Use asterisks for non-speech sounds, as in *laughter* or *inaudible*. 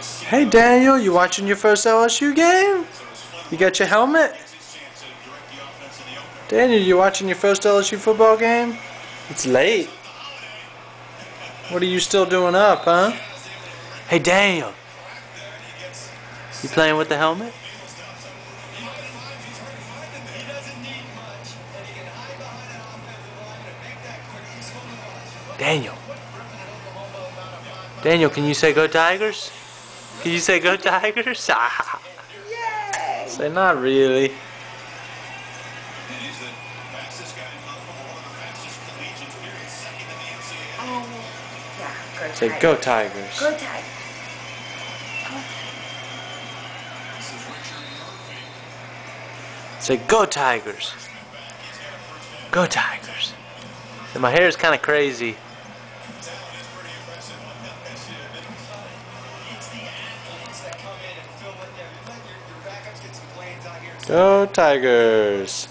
Hey Daniel, you watching your first LSU game? You got your helmet? Daniel, you watching your first LSU football game? It's late. What are you still doing up, huh? Hey Daniel, you playing with the helmet? Daniel. Daniel, can you say go Tigers? Can you say go Tigers? *laughs* Ah. Say not really. Oh, yeah, go Say Tigers. go Tigers. Go Tigers. Say go Tigers. Go Tigers. And my hair is kind of crazy. Go Tigers.